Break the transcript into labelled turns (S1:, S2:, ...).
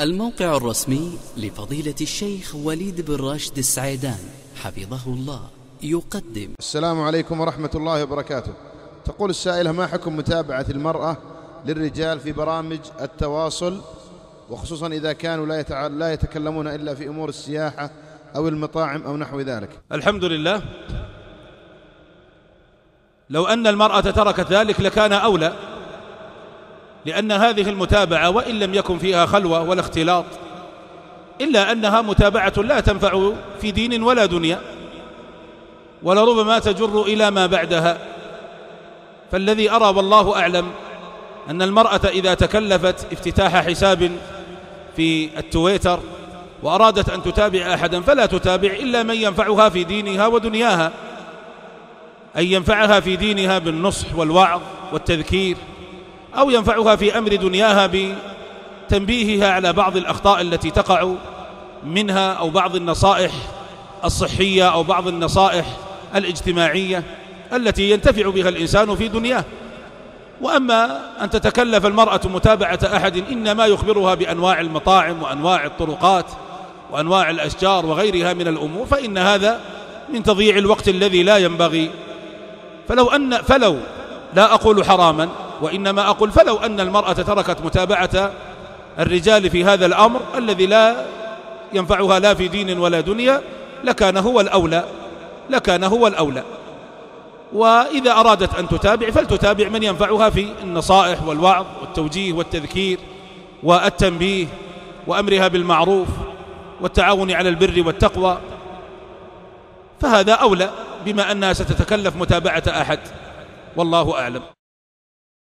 S1: الموقع الرسمي لفضيلة الشيخ وليد بن راشد السعيدان حفظه الله. يقدم.
S2: السلام عليكم ورحمة الله وبركاته. تقول السائلة ما حكم متابعة المرأة للرجال في برامج التواصل؟ وخصوصا إذا كانوا لا, يتع... لا يتكلمون إلا في أمور السياحة أو المطاعم أو نحو ذلك.
S3: الحمد لله. لو أن المرأة تركت ذلك لكان أولى. لأن هذه المتابعة وإن لم يكن فيها خلوة ولا اختلاط إلا أنها متابعة لا تنفع في دين ولا دنيا ولربما تجر إلى ما بعدها. فالذي أرى والله أعلم أن المرأة إذا تكلفت افتتاح حساب في التويتر وأرادت أن تتابع أحدا فلا تتابع إلا من ينفعها في دينها ودنياها أن ينفعها في دينها بالنصح والوعظ والتذكير. أو ينفعها في أمر دنياها بتنبيهها على بعض الأخطاء التي تقع منها أو بعض النصائح الصحية أو بعض النصائح الاجتماعية التي ينتفع بها الإنسان في دنياه. وأما أن تتكلف المرأة متابعة أحد إنما يخبرها بأنواع المطاعم وأنواع الطرقات وأنواع الأشجار وغيرها من الأمور فإن هذا من تضييع الوقت الذي لا ينبغي. فلو أن فلو لا أقول حراما وإنما أقول فلو أن المرأة تركت متابعة الرجال في هذا الأمر الذي لا ينفعها لا في دين ولا دنيا لكان هو الأولى لكان هو الأولى. وإذا أرادت أن تتابع فلتتابع من ينفعها في النصائح والوعظ والتوجيه والتذكير والتنبيه وأمرها بالمعروف والتعاون على البر والتقوى. فهذا أولى بما أنها ستتكلف متابعة أحد. والله أعلم.